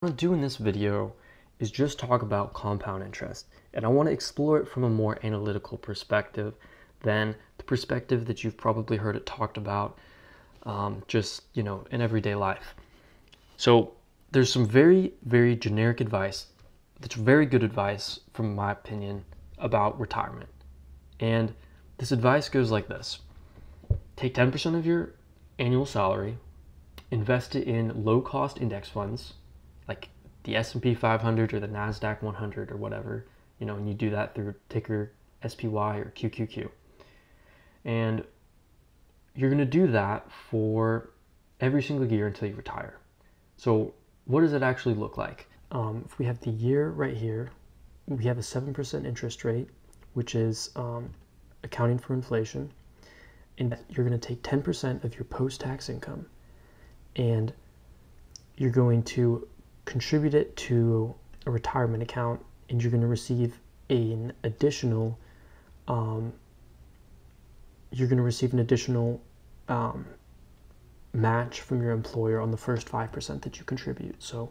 What I want to do in this video is just talk about compound interest and I want to explore it from a more analytical perspective than the perspective that you've probably heard it talked about um, just you know in everyday life. So there's some very very generic advice that's very good advice from my opinion about retirement and this advice goes like this take 10% of your annual salary invest it in low cost index funds like the S&P 500 or the Nasdaq 100 or whatever, you know, and you do that through ticker SPY or QQQ. And you're going to do that for every single year until you retire. So, what does it actually look like? Um, if we have the year right here, we have a 7% interest rate, which is um, accounting for inflation. And you're going to take 10% of your post tax income and you're going to contribute it to a retirement account and you're going to receive an additional um, you're going to receive an additional um, match from your employer on the first 5% that you contribute. So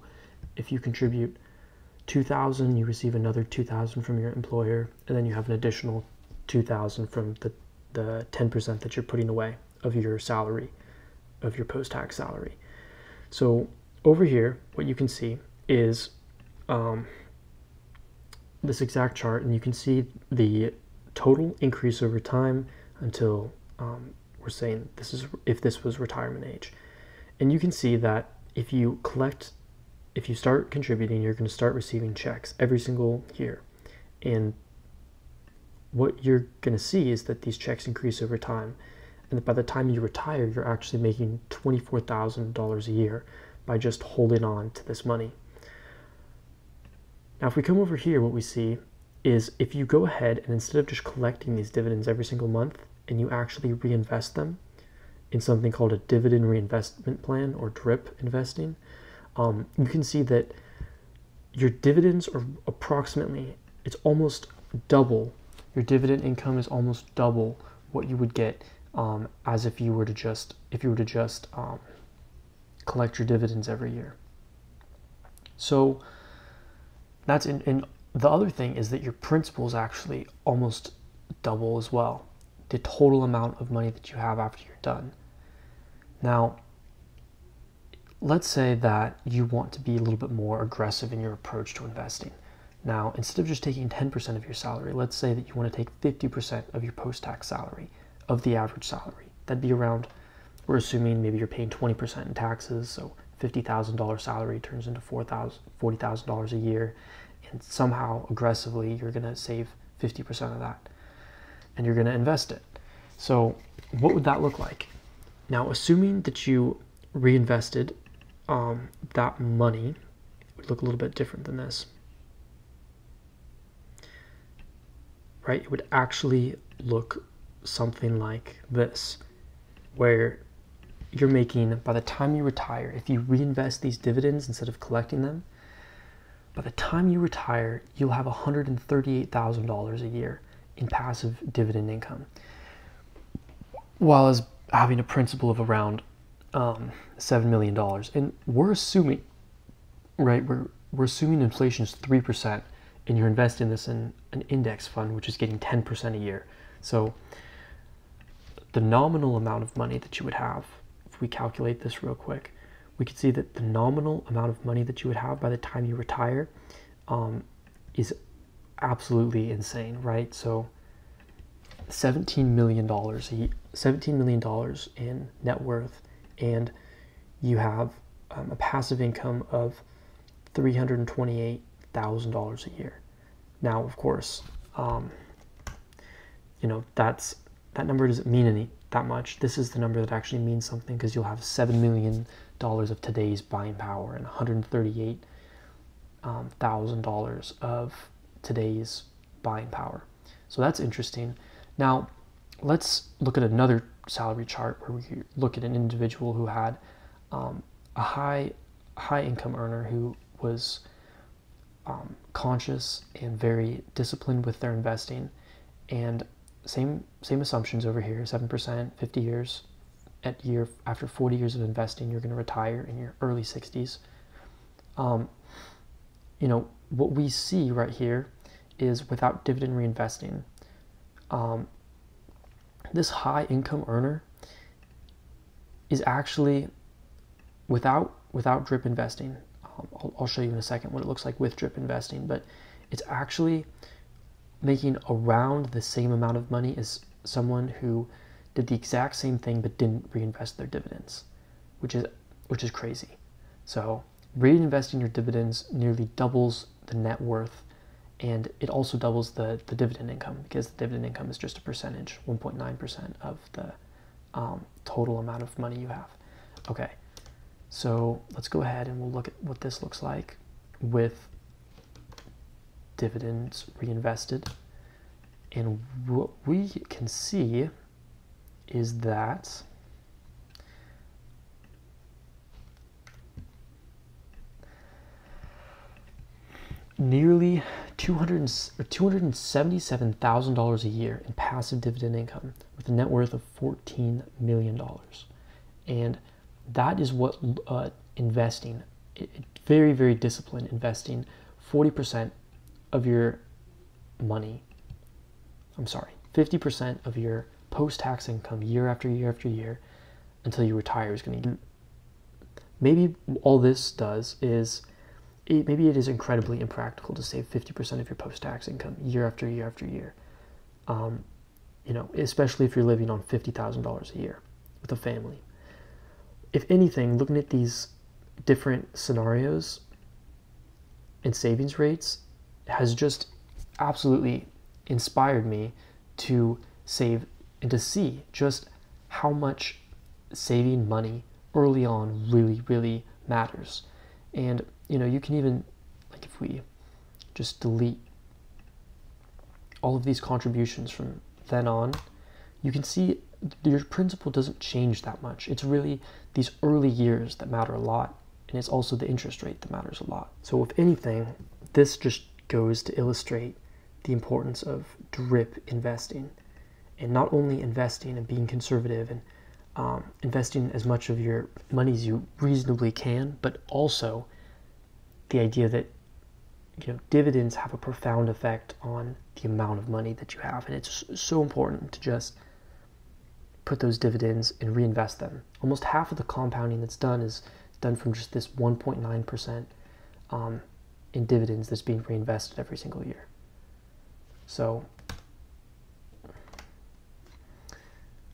if you contribute 2000 you receive another 2000 from your employer and then you have an additional 2000 from the, the 10% that you're putting away of your salary of your post-tax salary. So over here, what you can see is um, this exact chart, and you can see the total increase over time until um, we're saying this is if this was retirement age. And you can see that if you collect, if you start contributing, you're going to start receiving checks every single year. And what you're going to see is that these checks increase over time. And by the time you retire, you're actually making $24,000 a year by just holding on to this money. Now, if we come over here, what we see is if you go ahead and instead of just collecting these dividends every single month and you actually reinvest them in something called a dividend reinvestment plan or DRIP investing, um, you can see that your dividends are approximately, it's almost double. Your dividend income is almost double what you would get um, as if you were to just, if you were to just um, collect your dividends every year. So that's in, in the other thing is that your principal is actually almost double as well. The total amount of money that you have after you're done. Now, let's say that you want to be a little bit more aggressive in your approach to investing. Now, instead of just taking 10% of your salary, let's say that you want to take 50% of your post tax salary, of the average salary. That'd be around we're assuming maybe you're paying 20% in taxes, so $50,000 salary turns into $40,000 a year, and somehow aggressively you're going to save 50% of that and you're going to invest it. So, what would that look like? Now, assuming that you reinvested um, that money, it would look a little bit different than this. Right? It would actually look something like this, where you're making by the time you retire, if you reinvest these dividends instead of collecting them, by the time you retire, you'll have $138,000 a year in passive dividend income, while as having a principal of around um, $7 million. And we're assuming, right, we're, we're assuming inflation is 3%, and you're investing this in an index fund, which is getting 10% a year. So the nominal amount of money that you would have we calculate this real quick, we can see that the nominal amount of money that you would have by the time you retire um, is absolutely insane, right? So, $17 million, $17 million in net worth, and you have um, a passive income of $328,000 a year. Now, of course, um, you know, that's that number doesn't mean any that much. This is the number that actually means something because you'll have $7 million of today's buying power and $138,000 um, of today's buying power. So that's interesting. Now, let's look at another salary chart where we look at an individual who had um, a high high income earner who was um, conscious and very disciplined with their investing and same same assumptions over here 7% 50 years at year after 40 years of investing you're going to retire in your early 60s Um, you know, what we see right here is without dividend reinvesting, um, this high income earner is actually without without drip investing. Um, I'll, I'll show you in a second what it looks like with drip investing, but it's actually making around the same amount of money as someone who did the exact same thing but didn't reinvest their dividends, which is which is crazy. So reinvesting your dividends nearly doubles the net worth and it also doubles the, the dividend income because the dividend income is just a percentage 1.9% of the um, total amount of money you have okay so let's go ahead and we'll look at what this looks like with dividends reinvested and what we can see is that nearly 200 $277,000 a year in passive dividend income with a net worth of $14 million. And that is what uh, investing, it, very, very disciplined investing, 40% of your money, I'm sorry, 50% of your post tax income year after year after year until you retire is going to. Maybe all this does is it, maybe it is incredibly impractical to save 50% of your post-tax income year after year after year. Um, you know, especially if you're living on $50,000 a year with a family. If anything, looking at these different scenarios and savings rates has just absolutely inspired me to save and to see just how much saving money early on really, really matters. And you know, you can even, like if we just delete all of these contributions from then on, you can see your principal doesn't change that much. It's really these early years that matter a lot, and it's also the interest rate that matters a lot. So if anything, this just goes to illustrate the importance of drip investing, and not only investing and being conservative and um, investing as much of your money as you reasonably can, but also the idea that you know dividends have a profound effect on the amount of money that you have, and it's so important to just put those dividends and reinvest them. Almost half of the compounding that's done is done from just this 1.9% um, in dividends that's being reinvested every single year. So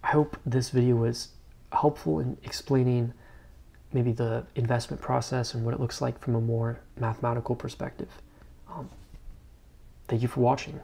I hope this video was helpful in explaining maybe the investment process and what it looks like from a more mathematical perspective. Um, thank you for watching.